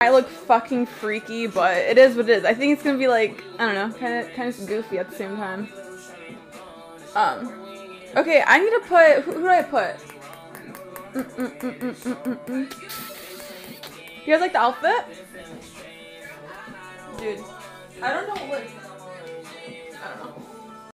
I look fucking freaky, but it is what it is. I think it's gonna be like I don't know, kind of kind of goofy at the same time. Um, okay, I need to put who, who do I put? You guys like the outfit? Dude, I don't know what.